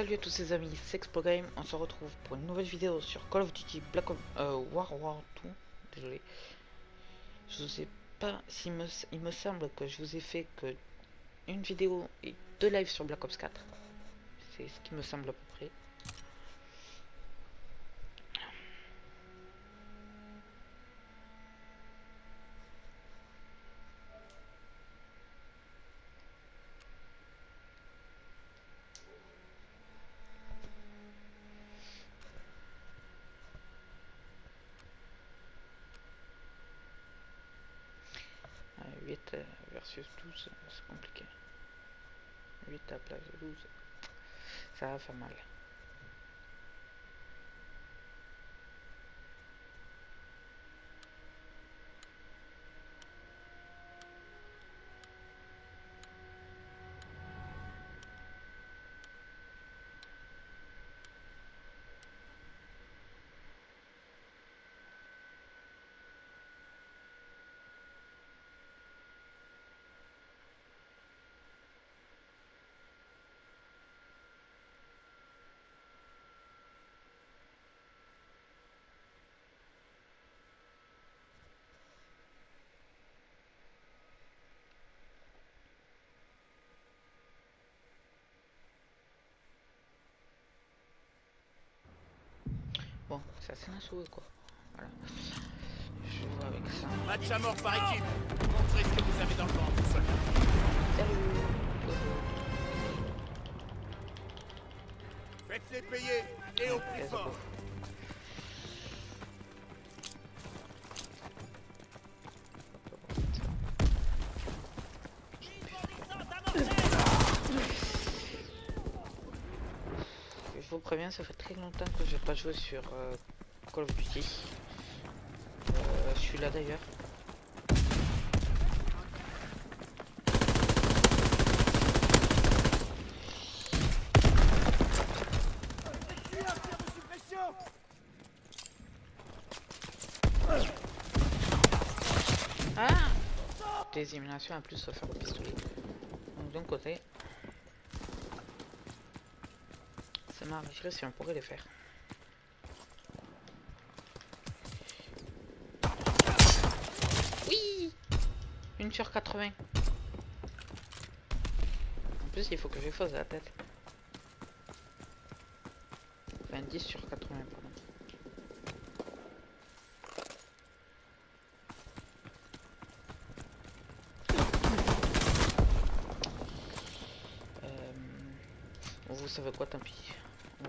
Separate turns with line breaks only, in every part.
Salut à tous ces amis, c'est Game. On se retrouve pour une nouvelle vidéo sur Call of Duty Black Ops euh, War War 2. Désolé. Je sais pas s'il me, il me semble que je vous ai fait que une vidéo et deux lives sur Black Ops 4. C'est ce qui me semble à peu près. Versus 12, c'est compliqué. 8 à la place de 12, ça va faire mal. Bon, ça c'est un souhait quoi. Voilà. Je joue avec ça.
Match à mort par équipe. Montrez ce que vous avez dans le ventre.
Salut.
Faites-les payer et au plus fort.
Je ça fait très longtemps que je n'ai pas joué sur euh, Call of Duty. Euh, Celui-là d'ailleurs. Ah Des éliminations à plus faire le pistolet. Donc d'un côté, ça m'arriverait si on pourrait les faire. Oui Une sur 80. En plus, il faut que je fasse la tête. Enfin, 10 sur 80, pardon. Euh, vous savez quoi, tant pis.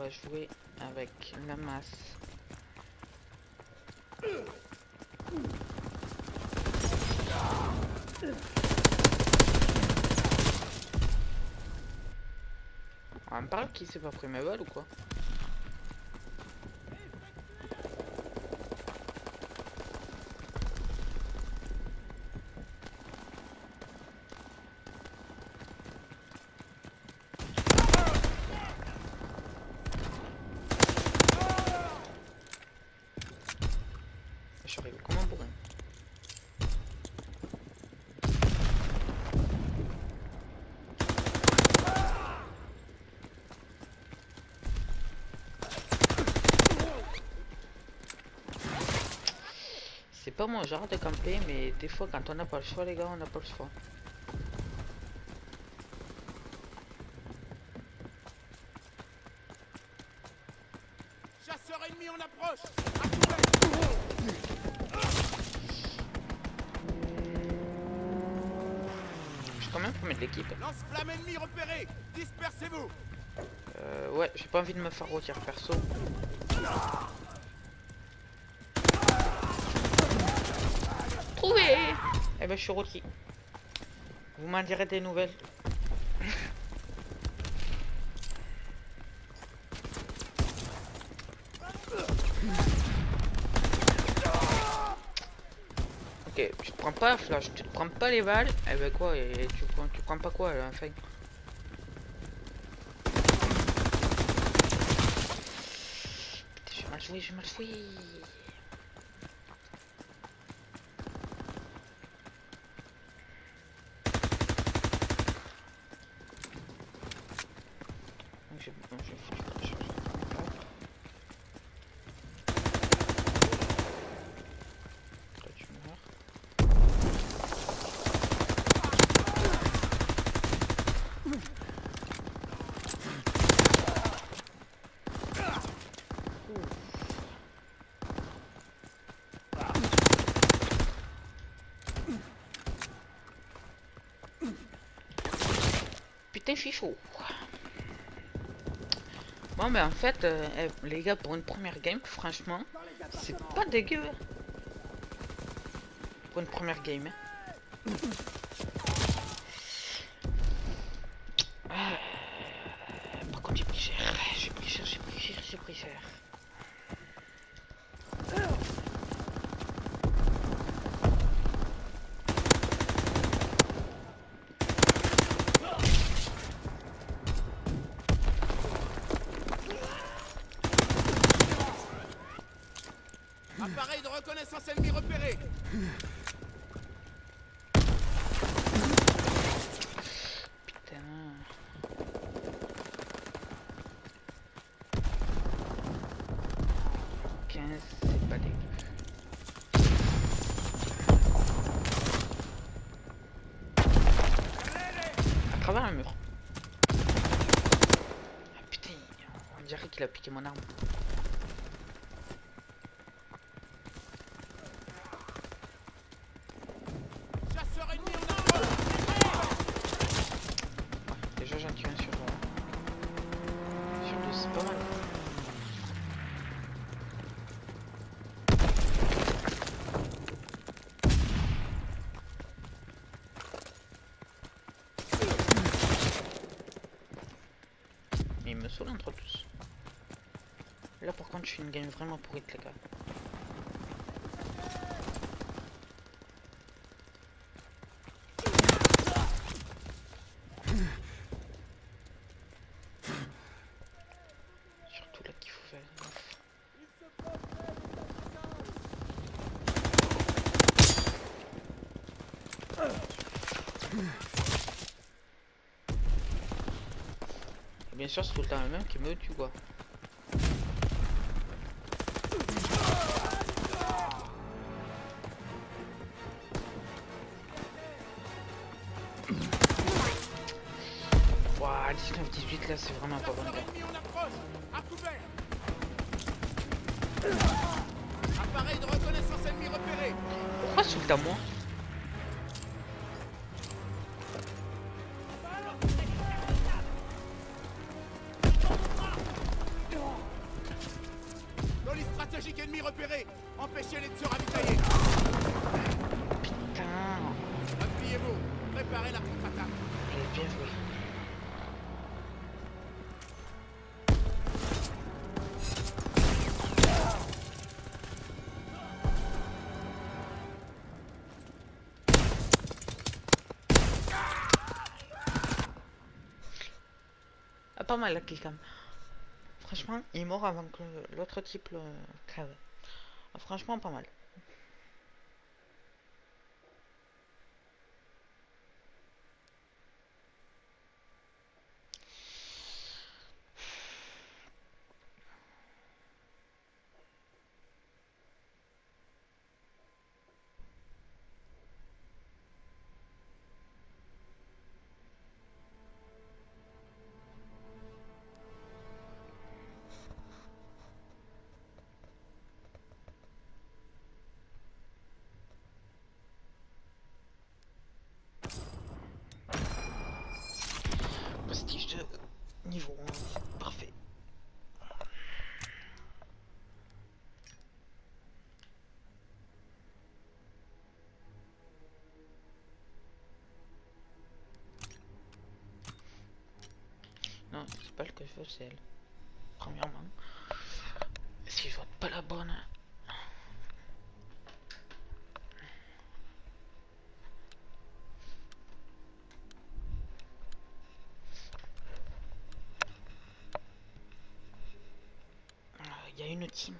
On va jouer avec la masse. On me parle qui s'est pas pris mes balles ou quoi Je suis arrivé comme un bourrin. C'est pas mon genre de camper, mais des fois quand on n'a pas le choix les gars, on n'a pas le choix.
Chasseur ennemi en approche.
Je suis quand même premier de l'équipe.
Lance-flamme ennemi repéré. Dispersez-vous.
Euh, ouais, j'ai pas envie de me faire rôtir perso. Eh ben je suis rôti. Vous m'en direz des nouvelles. Ok, tu te prends pas flash, tu te prends pas les balles, eh ben quoi, et tu, prends- tu prends pas quoi là, enfin Putain, j'ai mal joué, j'ai mal joué. tem fichu. Bon, ben en fait, euh, eh, les gars, pour une première game, franchement, c'est pas dégueu. Pour une première game. hein. 15, c'est pas dégueu. À travers un mur. Ah putain, on dirait qu'il a piqué mon arme. Saoule entre tous. Là par contre je suis une game vraiment pourrie les gars. Surtout là qu'il faut faire gaffe. Et Bien sûr, c'est tout le temps le même qui me tue quoi. Ouah, 19-18 là, c'est vraiment pas bon. Gars.
Appareil de reconnaissance ennemi repéré.
Pourquoi le moi
la
killcam. Franchement, il est mort avant que l'autre type le crève. Franchement, pas mal. Que je veux, c'est elle. Premièrement. Si je vote pas la bonne. Il y a une team.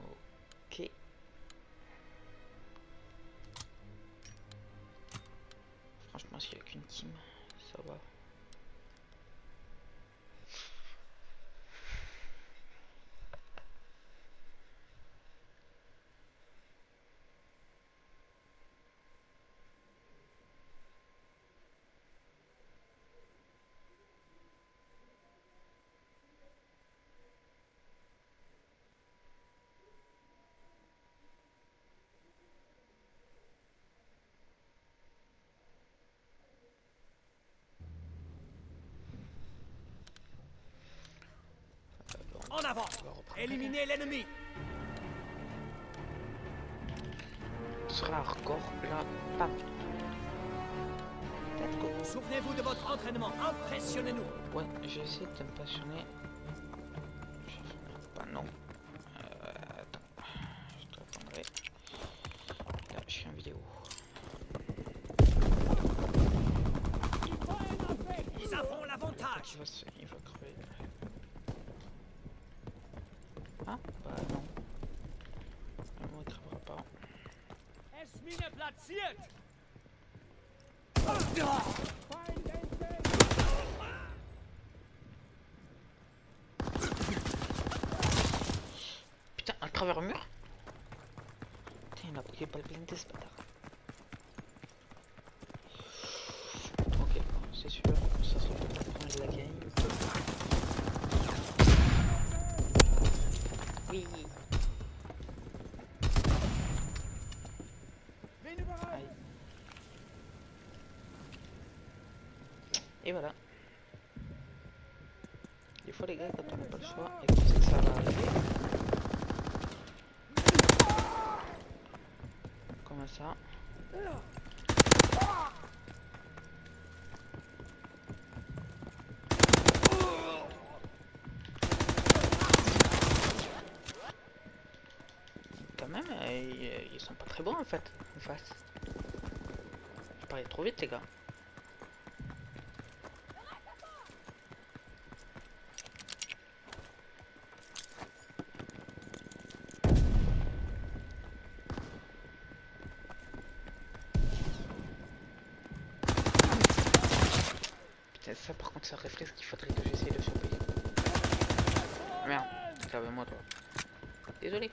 Ok. Franchement, s'il n'y a qu'une team, ça va.
Éliminez l'ennemi
Ce sera hardcore, là, pas.
Souvenez-vous de votre entraînement. Impressionnez-nous.
Ouais, j'ai essayé de. Je- Bah non. Euh, attends. Je te répondrai. Là, je suis en vidéo.
Ils avons l'avantage.
Il va, se... il va crever. Ah Bah non. Ah bon, il crevera pas.
Es
Putain, à travers le mur Putain, il a pris pas le blindé ce bâtard. Ok, c'est sûr, ça serait peut-être prendre la game. Oui Et voilà. Des fois les gars, quand on n'a pas le choix et qu'on que ça va arriver. Comme ça? Quand même, euh, ils, ils sont pas très bons en fait, en face. Je parlais trop vite les gars. Putain, ça par contre, c'est un réflexe qu'il faudrait que j'essaye de choper. Merde, c'est avec moi toi. Désolé.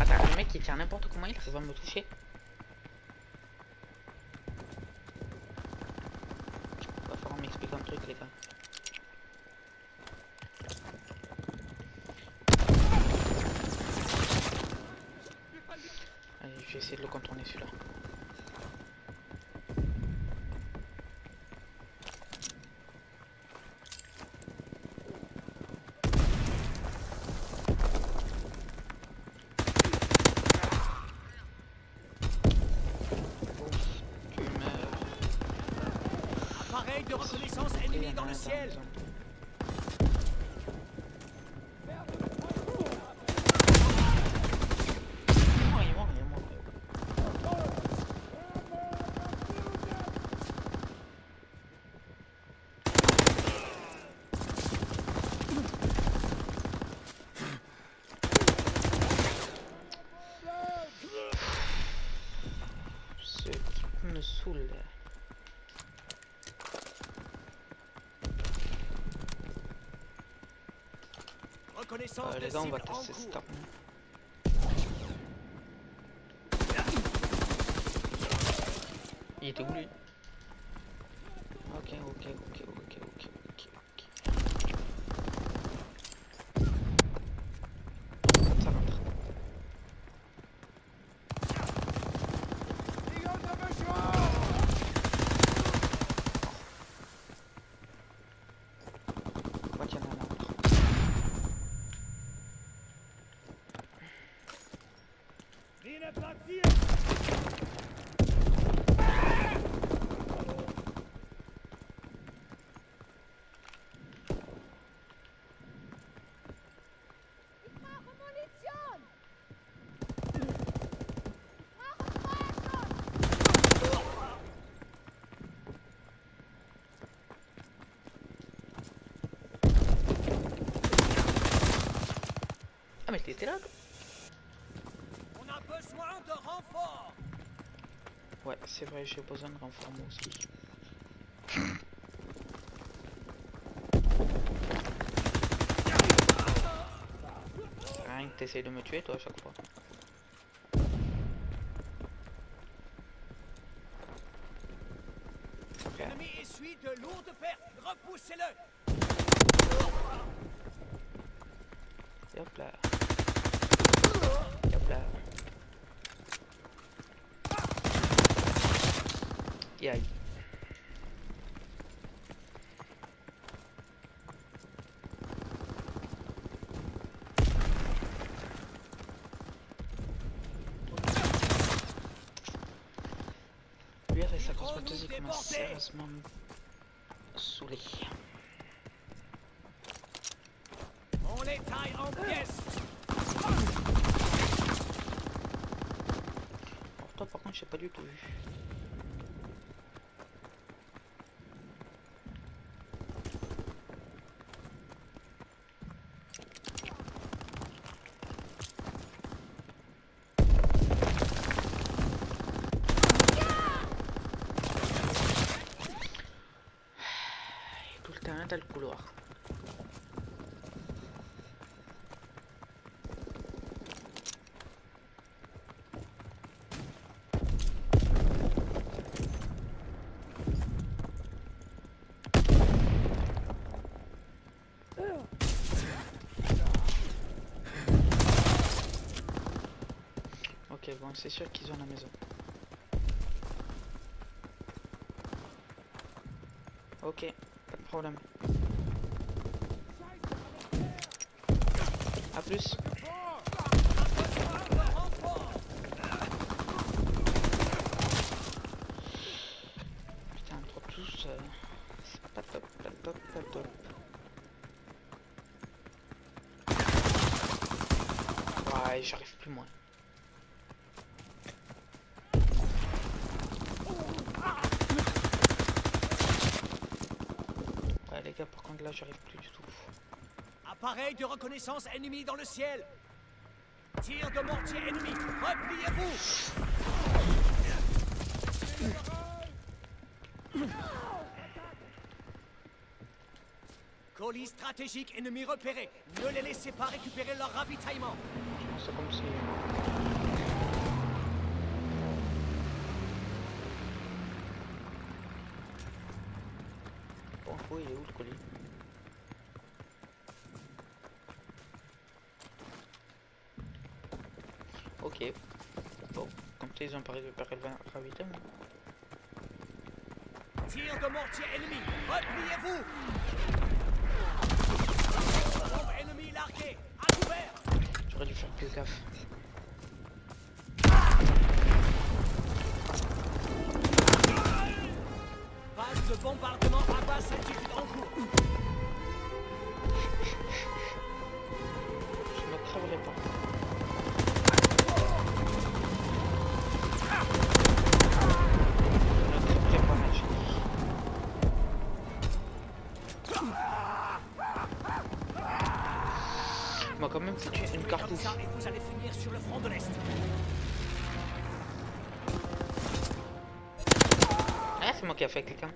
Attends, le mec il tient n'importe comment, il va me toucher. Va falloir m'expliquer un truc les gars. Allez, je vais essayer de le contourner celui-là.
Reconnaissance ennemi dans le ciel.
Il est mort, il est mort, il est mort, il est mort. Ce type me saoule.
Reconnaissance
Euh, les gars, on va tester cette arme. Il était où lui Ok, ok, ok, ok, ok, ok, ok. Ça rentre. Quoi qu'il y en a un autre.
Mine platziert.
Ich brauche Munition! Ich brauche Feuerstoff!
Ah mais t'étais là toi
On a besoin de renfort.
Ouais, c'est vrai, j'ai besoin de renfort moi aussi. Rien que t'essayes de me tuer toi à chaque fois.
L'ennemi essuie de lourdes pertes. Repoussez-le.
Et hop là. Et hop là. Et aïe. Lui il commence sérieusement à me saouler.
On les taille en pièces
toi par contre j'ai pas du tout vu. Tout le terrain dans le couloir. Ok, bon, c'est sûr qu'ils ont la maison. Ok, pas de problème. A plus. Putain, trop tous, euh, c'est pas top, pas top, pas top. Ouais, j'arrive plus moins. Ouais, les gars, par contre, là, j'arrive plus du tout.
Appareil de reconnaissance ennemi dans le ciel. Tir de mortier ennemi. Repliez-vous. Colis stratégique ennemi repéré. Ne les laissez pas récupérer leur ravitaillement.
C'est comme si. Bon, faut, il est où le colis? Ok. Bon, comme ça, ils ont pas récupéré le ravitaillement.
Tir de mortier ennemi Repliez-vous Bombe ennemie larguée À couvert
J'aurais dû faire plus gaffe.
Phase de bombardement à basse altitude en cours
cartouche.
ça et vous allez finir sur le front de l'Est
Ah, c'est moi qui a fait quelqu'un.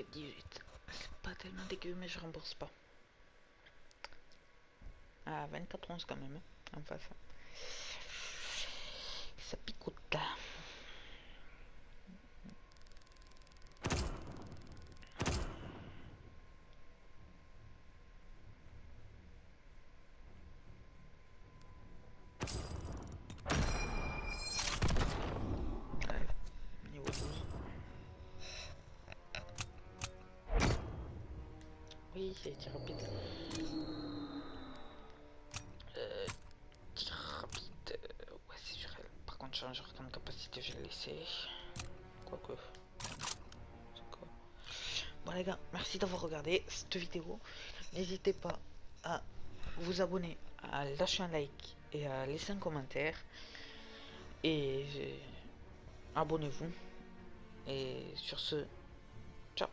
C'est 18. C'est pas tellement dégueu, mais je rembourse pas. Ah, 24 11 quand même, hein, en face. Ça picote là. Ouais, niveau 12. C'est rapide. Euh, rapide. ouais, c'est sur elle. Par contre, capacité, je vais le laisser. Quoique. Quoi Bon, les gars, merci d'avoir regardé cette vidéo. N'hésitez pas à vous abonner, à lâcher un like et à laisser un commentaire. Et abonnez-vous. Et sur ce, ciao